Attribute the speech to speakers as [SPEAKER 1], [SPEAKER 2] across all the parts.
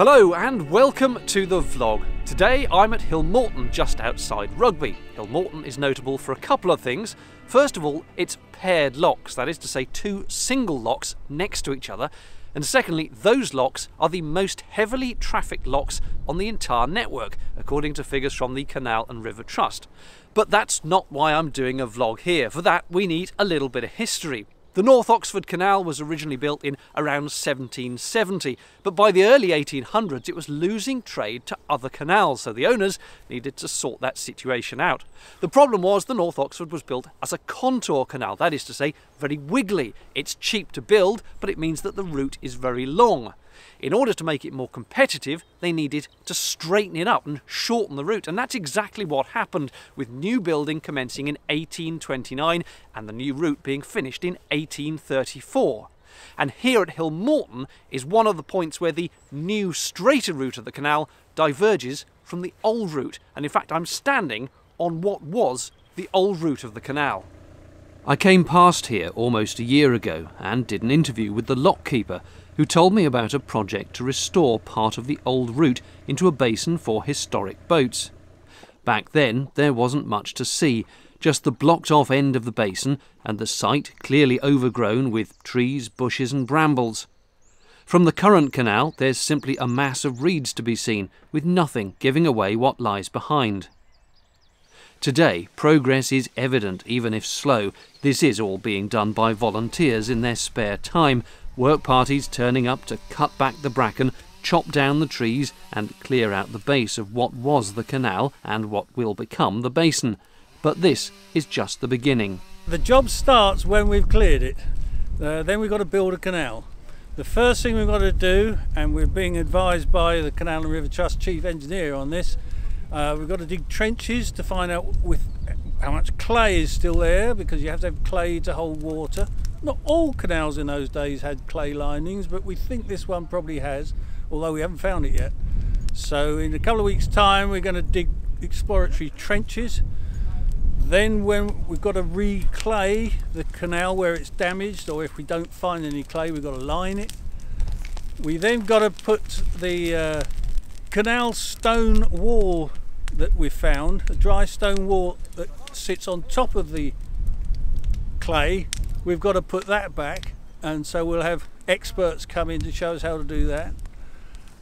[SPEAKER 1] Hello and welcome to the vlog. Today I'm at Hillmorton just outside Rugby. Hillmorton is notable for a couple of things. First of all, it's paired locks, that is to say two single locks next to each other. And secondly, those locks are the most heavily trafficked locks on the entire network, according to figures from the Canal and River Trust. But that's not why I'm doing a vlog here. For that, we need a little bit of history. The North Oxford Canal was originally built in around 1770, but by the early 1800s it was losing trade to other canals, so the owners needed to sort that situation out. The problem was the North Oxford was built as a contour canal, that is to say, very wiggly. It's cheap to build, but it means that the route is very long. In order to make it more competitive, they needed to straighten it up and shorten the route, and that's exactly what happened, with new building commencing in 1829 and the new route being finished in 1834. And here at Hillmorton is one of the points where the new straighter route of the canal diverges from the old route, and in fact I'm standing on what was the old route of the canal. I came past here almost a year ago and did an interview with the lockkeeper who told me about a project to restore part of the old route into a basin for historic boats. Back then, there wasn't much to see, just the blocked off end of the basin and the site clearly overgrown with trees, bushes, and brambles. From the current canal, there's simply a mass of reeds to be seen, with nothing giving away what lies behind. Today, progress is evident, even if slow. This is all being done by volunteers in their spare time, work parties turning up to cut back the bracken, chop down the trees, and clear out the base of what was the canal and what will become the basin. But this is just the beginning.
[SPEAKER 2] The job starts when we've cleared it. Uh, then we've got to build a canal. The first thing we've got to do, and we're being advised by the Canal and River Trust chief engineer on this, uh, we've got to dig trenches to find out with how much clay is still there because you have to have clay to hold water. Not all canals in those days had clay linings, but we think this one probably has, although we haven't found it yet. So in a couple of weeks' time, we're going to dig exploratory trenches. Then when we've got to re-clay the canal where it's damaged, or if we don't find any clay, we've got to line it. We then got to put the uh, canal stone wall that we found, a dry stone wall that sits on top of the clay, we've got to put that back and so we'll have experts come in to show us how to do that.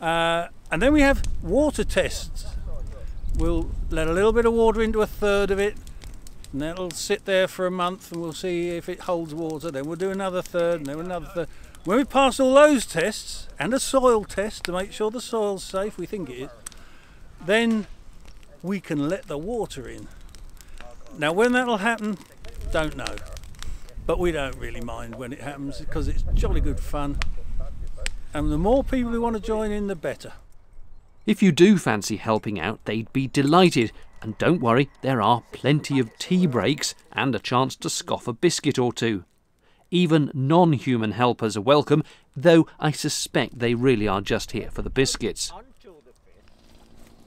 [SPEAKER 2] Uh, and then we have water tests. We'll let a little bit of water into a third of it and that'll sit there for a month and we'll see if it holds water. Then we'll do another third and then another third. When we pass all those tests and a soil test to make sure the soil's safe, we think it is, then we can let the water in. Now when that'll happen, don't know. But we don't really mind when it happens because it's jolly good fun. And the more people who want to join in, the better.
[SPEAKER 1] If you do fancy helping out, they'd be delighted. And don't worry, there are plenty of tea breaks and a chance to scoff a biscuit or two. Even non human helpers are welcome, though I suspect they really are just here for the biscuits.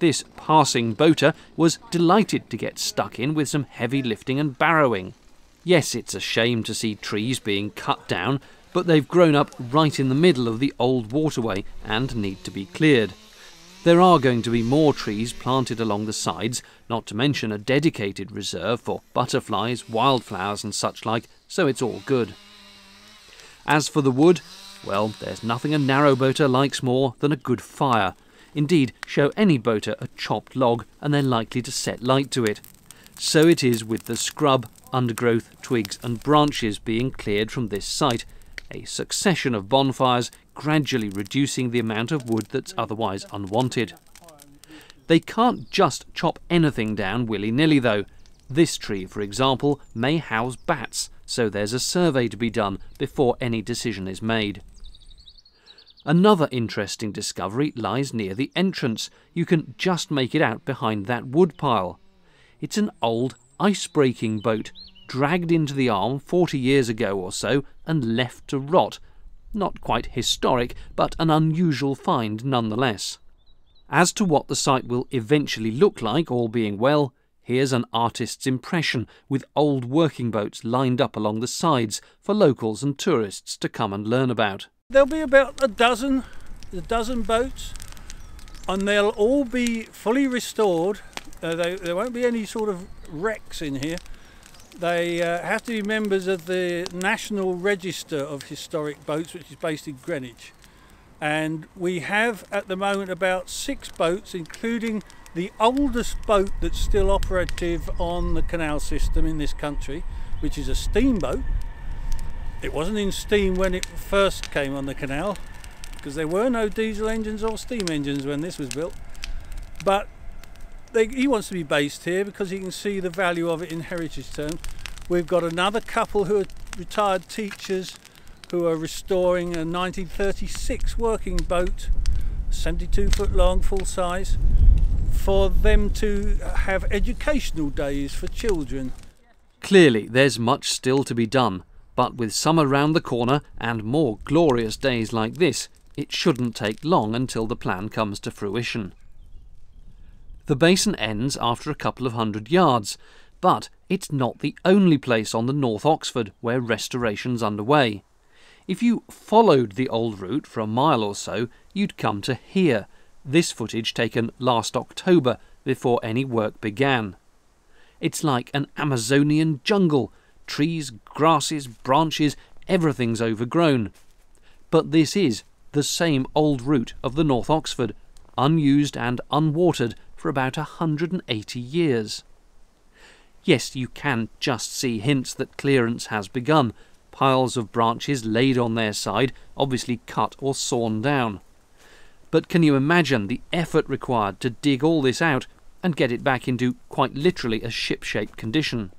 [SPEAKER 1] This passing boater was delighted to get stuck in with some heavy lifting and barrowing. Yes, it's a shame to see trees being cut down, but they've grown up right in the middle of the old waterway and need to be cleared. There are going to be more trees planted along the sides, not to mention a dedicated reserve for butterflies, wildflowers, and such like, so it's all good. As for the wood, well, there's nothing a narrow boater likes more than a good fire. Indeed, show any boater a chopped log and they're likely to set light to it. So it is with the scrub, undergrowth, twigs, and branches being cleared from this site, a succession of bonfires gradually reducing the amount of wood that's otherwise unwanted. They can't just chop anything down willy nilly, though. This tree, for example, may house bats, so there's a survey to be done before any decision is made. Another interesting discovery lies near the entrance. You can just make it out behind that woodpile. It's an old ice-breaking boat, dragged into the Arm 40 years ago or so and left to rot. Not quite historic, but an unusual find nonetheless. As to what the site will eventually look like, all being well, here's an artist's impression with old working boats lined up along the sides for locals and tourists to come and learn about.
[SPEAKER 2] There'll be about a dozen, a dozen boats. and they'll all be fully restored. Uh, they, there won't be any sort of wrecks in here. They uh, have to be members of the National Register of Historic Boats, which is based in Greenwich. And we have at the moment about six boats, including the oldest boat that's still operative on the canal system in this country, which is a steamboat. It wasn't in steam when it first came on the canal, because there were no diesel engines or steam engines when this was built. But they, he wants to be based here because he can see the value of it in heritage terms. We've got another couple who are retired teachers who are restoring a 1936 working boat, 72 foot long, full size, for them to have educational days for children.
[SPEAKER 1] Clearly, there's much still to be done, but with summer round the corner and more glorious days like this, it shouldn't take long until the plan comes to fruition. The basin ends after a couple of hundred yards, but it's not the only place on the North Oxford where restoration's underway. If you followed the old route for a mile or so, you'd come to here, this footage taken last October before any work began. It's like an Amazonian jungle trees, grasses, branches, everything's overgrown. But this is the same old route of the North Oxford, unused and unwatered for about a 180 years. Yes, you can just see hints that clearance has begun, piles of branches laid on their side, obviously cut or sawn down. But can you imagine the effort required to dig all this out and get it back into quite literally a ship-shape condition?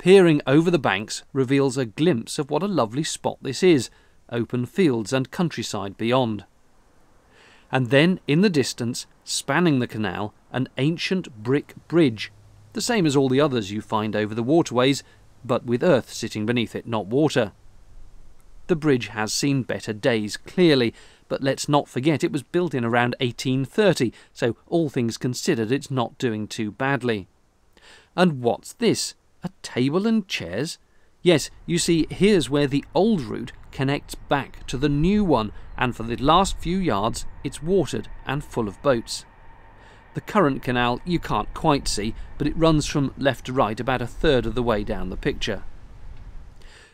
[SPEAKER 1] Peering over the banks reveals a glimpse of what a lovely spot this is, open fields and countryside beyond and then in the distance, spanning the canal, an ancient brick bridge, the same as all the others you find over the waterways, but with earth sitting beneath it, not water. The bridge has seen better days, clearly, but let's not forget it was built in around 1830, so all things considered it's not doing too badly. And what's this? A table and chairs? Yes, you see, here's where the old route connects back to the new one, and for the last few yards it's watered and full of boats. The current canal you can't quite see, but it runs from left to right about a third of the way down the picture.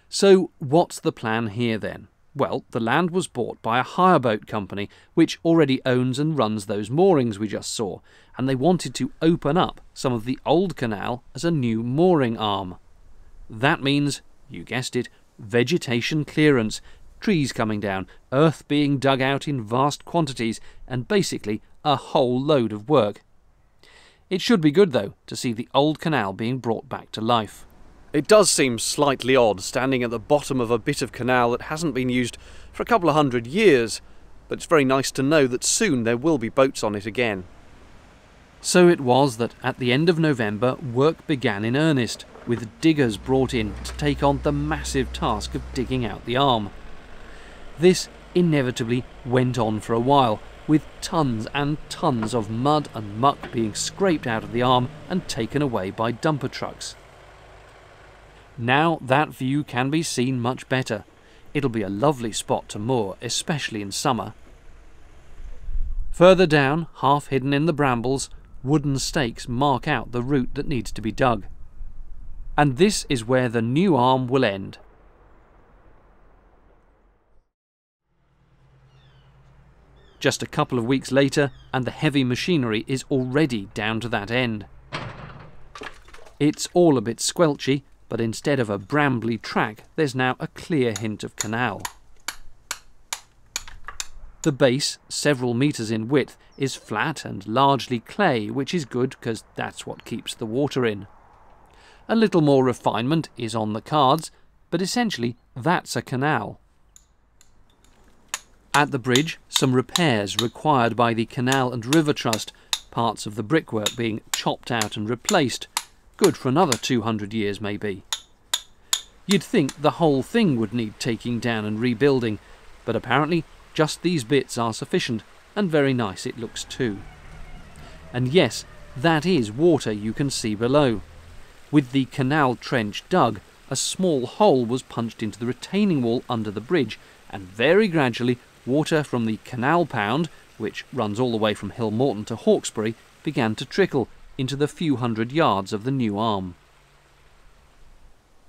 [SPEAKER 1] So, what's the plan here then? Well, the land was bought by a hire boat company which already owns and runs those moorings we just saw, and they wanted to open up some of the old canal as a new mooring arm. That means, you guessed it, vegetation clearance, trees coming down, earth being dug out in vast quantities, and basically a whole load of work. It should be good, though, to see the old canal being brought back to life. It does seem slightly odd standing at the bottom of a bit of canal that hasn't been used for a couple of hundred years, but it's very nice to know that soon there will be boats on it again. So it was that at the end of November work began in earnest, with diggers brought in to take on the massive task of digging out the arm. This inevitably went on for a while, with tons and tons of mud and muck being scraped out of the arm and taken away by dumper trucks. Now that view can be seen much better. It'll be a lovely spot to moor, especially in summer. Further down, half hidden in the brambles, wooden stakes mark out the route that needs to be dug. And this is where the new arm will end. Just a couple of weeks later, and the heavy machinery is already down to that end. It's all a bit squelchy, but instead of a brambly track, there's now a clear hint of canal. The base, several metres in width, is flat and largely clay, which is good because that's what keeps the water in. A little more refinement is on the cards, but essentially that's a canal. At the bridge, some repairs required by the Canal and River Trust, parts of the brickwork being chopped out and replaced. Good for another 200 years, maybe. You'd think the whole thing would need taking down and rebuilding, but apparently just these bits are sufficient, and very nice it looks too. And yes, that is water you can see below. With the canal trench dug, a small hole was punched into the retaining wall under the bridge, and very gradually water from the canal pound, which runs all the way from Hillmorton to Hawkesbury, began to trickle into the few hundred yards of the new arm.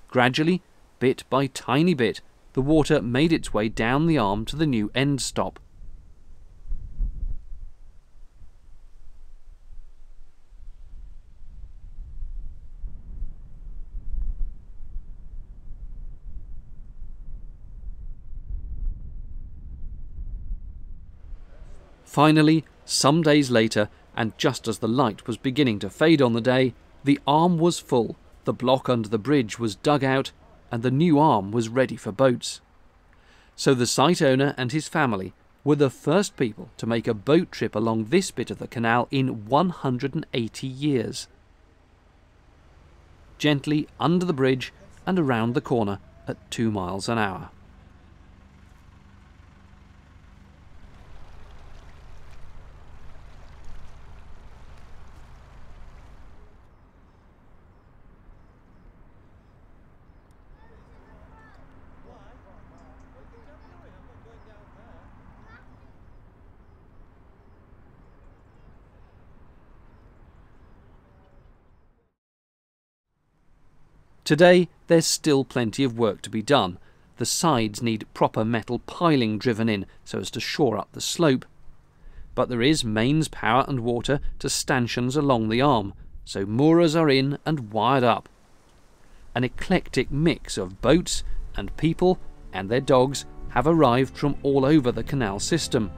[SPEAKER 1] Gradually, bit by tiny bit, the water made its way down the arm to the new end stop. Finally, some days later, and just as the light was beginning to fade on the day, the arm was full, the block under the bridge was dug out, and the new arm was ready for boats. So the site owner and his family were the first people to make a boat trip along this bit of the canal in 180 years. Gently under the bridge and around the corner at two miles an hour. Today, there's still plenty of work to be done. The sides need proper metal piling driven in so as to shore up the slope. But there is mains power and water to stanchions along the arm, so moorers are in and wired up. An eclectic mix of boats and people and their dogs have arrived from all over the canal system.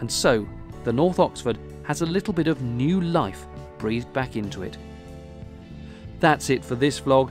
[SPEAKER 1] And so, the North Oxford has a little bit of new life breathed back into it. That's it for this vlog.